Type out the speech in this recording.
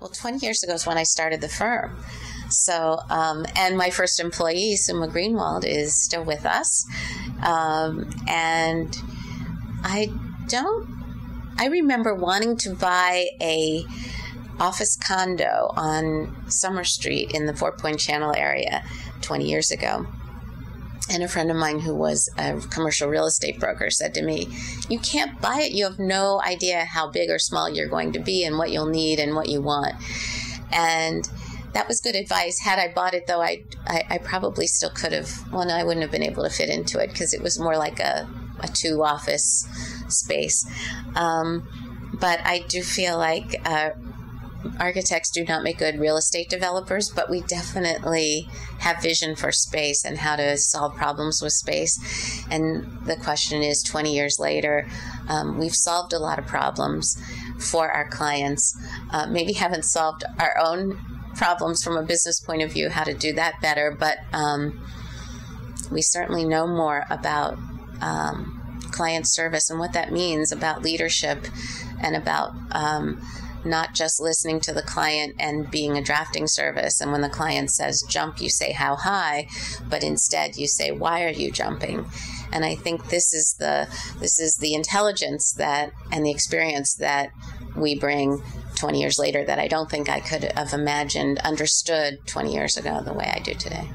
Well, 20 years ago is when I started the firm. So, um, and my first employee, Suma Greenwald, is still with us. Um, and I don't, I remember wanting to buy a office condo on Summer Street in the Fort Point Channel area 20 years ago. And a friend of mine who was a commercial real estate broker said to me, You can't buy it. You have no idea how big or small you're going to be and what you'll need and what you want. And that was good advice. Had I bought it, though, I, I, I probably still could have. Well, no, I wouldn't have been able to fit into it because it was more like a, a two office space. Um, but I do feel like uh, architects do not make good real estate developers, but we definitely have vision for space and how to solve problems with space. And the question is 20 years later, um, we've solved a lot of problems for our clients. Uh, maybe haven't solved our own problems from a business point of view, how to do that better, but um, we certainly know more about. Um, client service and what that means about leadership and about um, not just listening to the client and being a drafting service. And when the client says jump, you say how high, but instead you say why are you jumping? And I think this is the this is the intelligence that and the experience that we bring 20 years later that I don't think I could have imagined understood 20 years ago the way I do today.